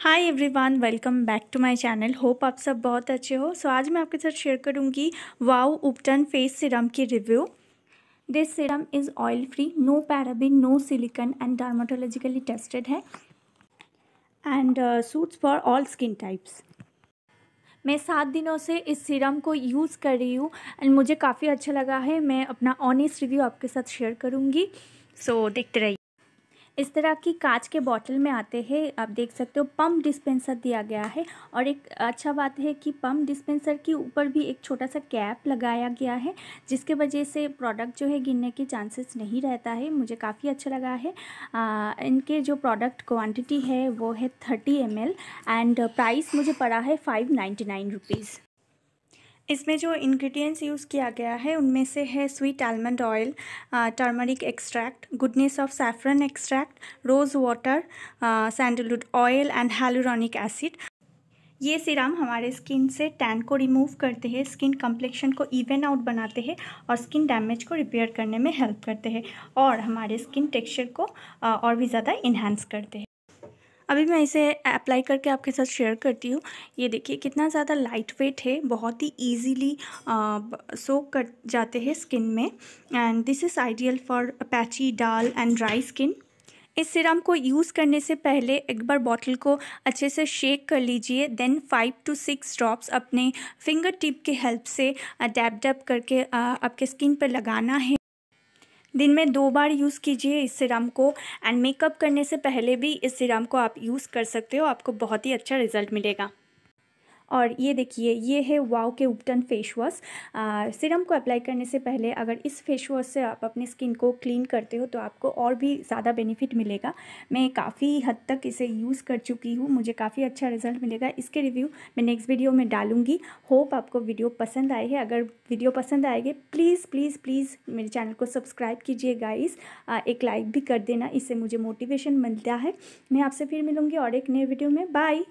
Hi everyone welcome back to my channel hope आप सब बहुत अच्छे हो। सो so, आज मैं आपके साथ शेयर करूँगी वाओ उपटन फेस सीरम की review this serum is oil free no paraben no silicone and dermatologically tested है and suits for all skin types मैं सात दिनों से इस सीरम को यूज़ कर रही हूँ एंड मुझे काफ़ी अच्छा लगा है। मैं अपना ऑनेस्ट रिव्यू आपके साथ शेयर करूँगी। सो so, देखते रहिए। इस तरह की कांच के बॉटल में आते हैं आप देख सकते हो पम्प डिस्पेंसर दिया गया है और एक अच्छा बात है कि पम्प डिस्पेंसर के ऊपर भी एक छोटा सा कैप लगाया गया है जिसके वजह से प्रोडक्ट जो है गिरने के चांसेस नहीं रहता है। मुझे काफ़ी अच्छा लगा है। आ, इनके जो प्रोडक्ट क्वान्टिटी है वो है थर्टी एम एंड प्राइस मुझे पड़ा है फाइव नाइन्टी नाइन रुपीज़। इसमें जो इंग्रेडिएंट्स यूज़ किया गया है, उनमें से है sweet almond oil turmeric extract goodness of saffron extract rose water sandalwood oil and hyaluronic acid ये सीरम हमारे स्किन से टैन को रिमूव करते हैं स्किन कम्प्लेक्शन को इवन आउट बनाते हैं और स्किन डैमेज को रिपेयर करने में हेल्प करते हैं और हमारे स्किन टेक्सचर को और भी ज़्यादा इन्हांस करते हैं। अभी मैं इसे अप्लाई करके आपके साथ शेयर करती हूँ। ये देखिए, कितना ज़्यादा लाइट वेट है, बहुत ही ईजीली सोक कर जाते हैं स्किन में। And this is ideal for patchy dull and dry skin इस सिरम को यूज़ करने से पहले एक बार बॉटल को अच्छे से शेक कर लीजिए then five two six drops अपने फिंगर टिप के हेल्प से डैप डैप करके आपके स्किन पर लगाना है। दिन में दो बार यूज़ कीजिए इस सिरम को एंड मेकअप करने से पहले भी इस सिरम को आप यूज़ कर सकते हो, आपको बहुत ही अच्छा रिज़ल्ट मिलेगा। और ये देखिए, ये है वाव के उपटन फेस वॉश। सिरम को अप्लाई करने से पहले अगर इस फेस वॉश से आप अपनी स्किन को क्लीन करते हो तो आपको और भी ज़्यादा बेनिफिट मिलेगा। मैं काफ़ी हद तक इसे यूज़ कर चुकी हूँ, मुझे काफ़ी अच्छा रिज़ल्ट मिलेगा। इसके रिव्यू मैं नेक्स्ट वीडियो में डालूँगी। होप आपको वीडियो पसंद आए है। अगर वीडियो पसंद आएगी, प्लीज़ प्लीज़ प्लीज़ मेरे चैनल को सब्सक्राइब कीजिए गाइस। एक लाइक भी कर देना, इससे मुझे मोटिवेशन मिलता है। मैं आपसे फिर मिलूँगी और एक नए वीडियो में। बाय!